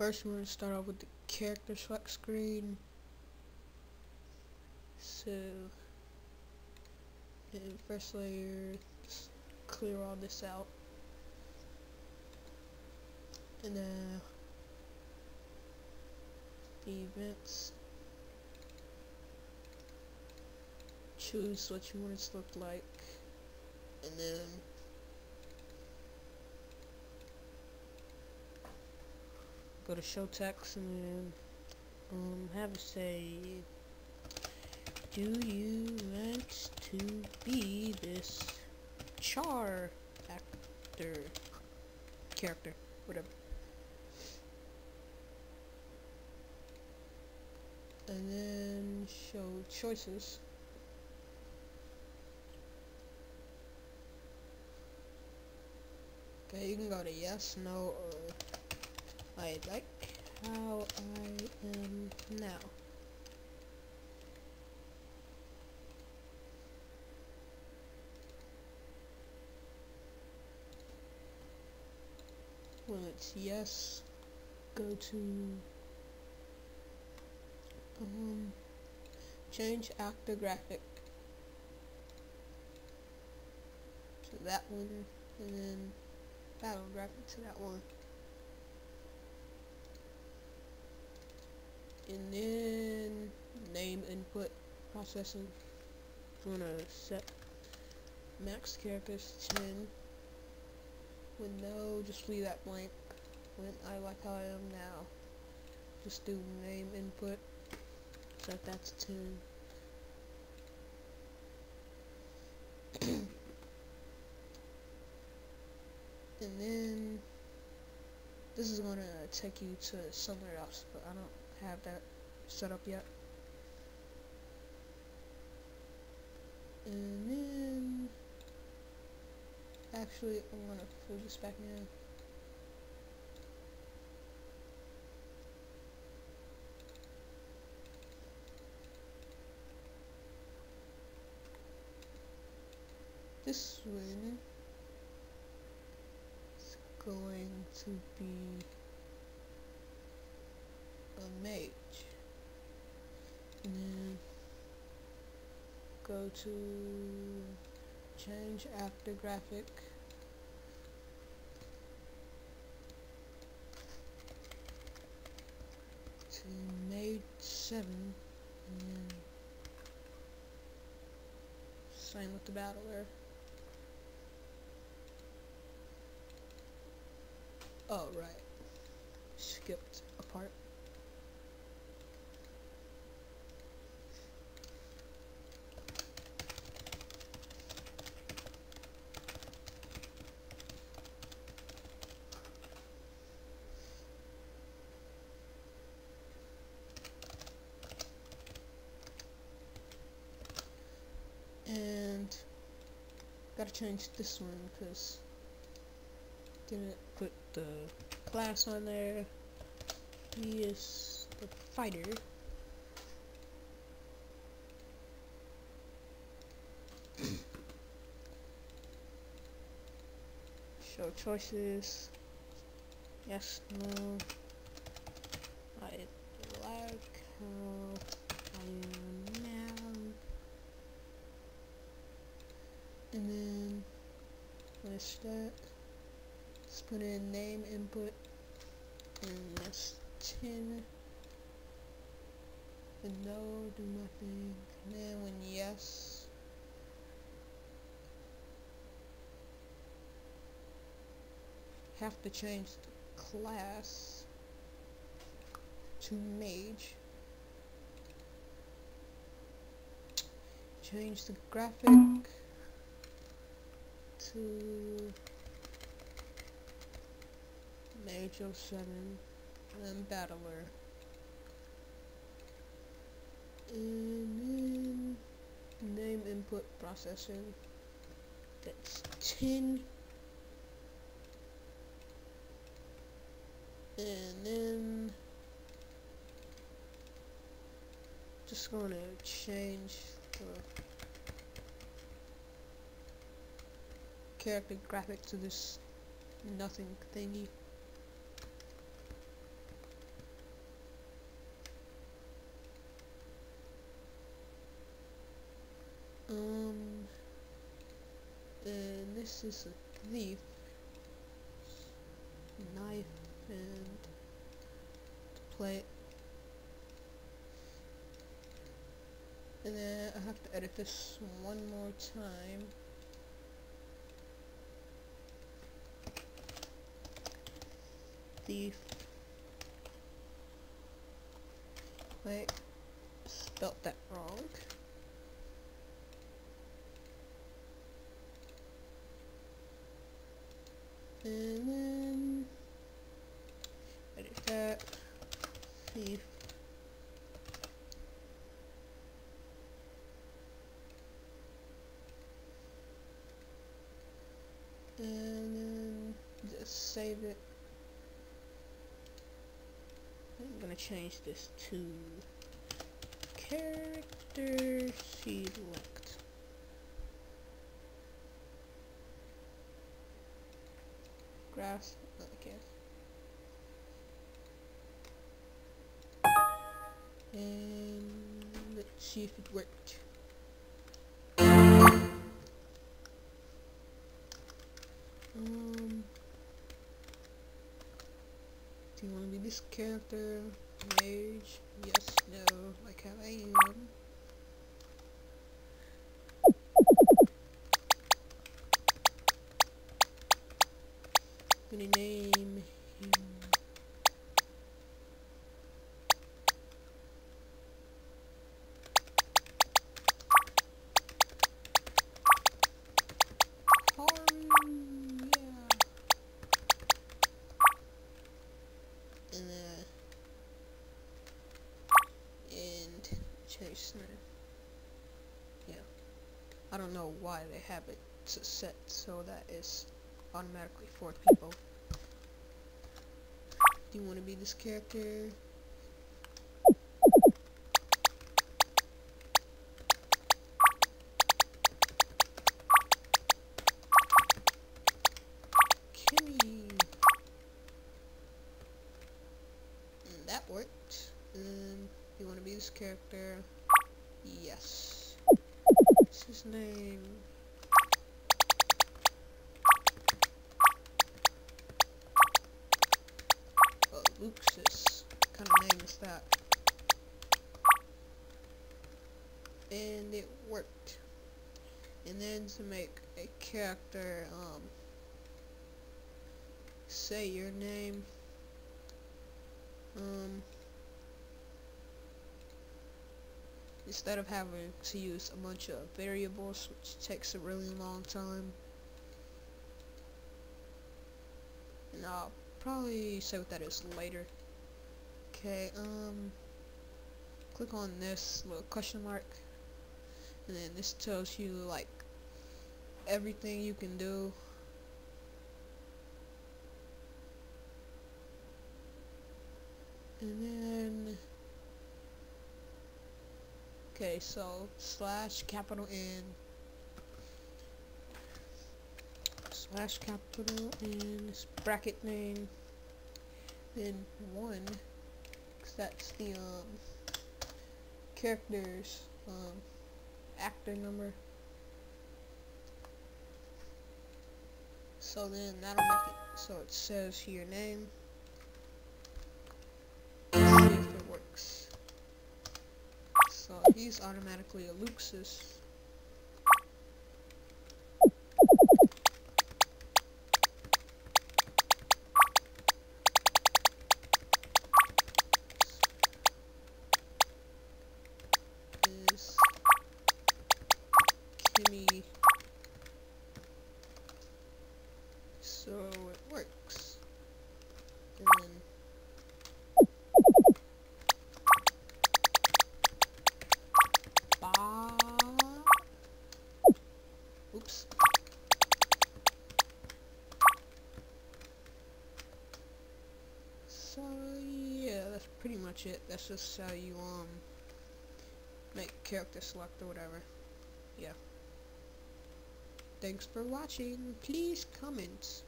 First, we're going to start off with the character select screen. So, first layer, just clear all this out. And then, the events. Choose what you want it to look like. And then, go to show text and then um, have it say. Do you want to be this char actor character whatever? And then show choices. Okay you can go to yes no or I like how I am now. When it's yes, go to um, change actor graphic to that one, and then battle graphic to that one. And then name input processing. I'm gonna set max characters 10 when no just leave that blank. When I like how I am now just do name input set that to 10 and then this is gonna take you to somewhere else but I don't have that set up yet. And then, actually, I'm gonna pull this back in. This one is going to be a mage. And then go to change actor graphic. To mage 7 and same with the battler. Oh right. Skipped a part. and gotta change this one because didn't put the class on there. He is the fighter. Show choices. Yes no. I like how I am and then let's start let's put in name input and that's 10 and no do nothing. And then when yes have to change the class to mage. Change the graphic to Mage 07 and Battler. And then name input processing. That's 10. And then just gonna change the character graphics to this nothing thingy. Um, and this is a thief, knife, and plate. And then I have to edit this one more time. Thief. Wait, spelt that wrong. And then edit that. Thief. And then just save it. I'm gonna change this to character select. Grass, okay. And let's see if it worked. This character? Mage? Yes, no, like how I am. gonna name him Haru, yeah. And uh, and Chase name. Yeah. I don't know why they have it set so that it's automatically for people. Do you want to be this character? Mm, that worked. And you want to be this character? Yes. What's his name? Oh, Luxus. What kind of name is that? And it worked. And then to make a character, um, say your name. Um, instead of having to use a bunch of variables, which takes a really long time. And I'll probably say what that is later. Okay, um, click on this little question mark, and then this tells you like everything you can do. And then, okay, so slash capital N. Slash capital N bracket name then one because that's the um character's um actor number. So then that'll make it so it says your name he's automatically a Luxus is Kimmy. So it works. And then ba Oops. So yeah, that's pretty much it. That's just how you um make character select or whatever. Yeah. Thanks for watching. Please comment.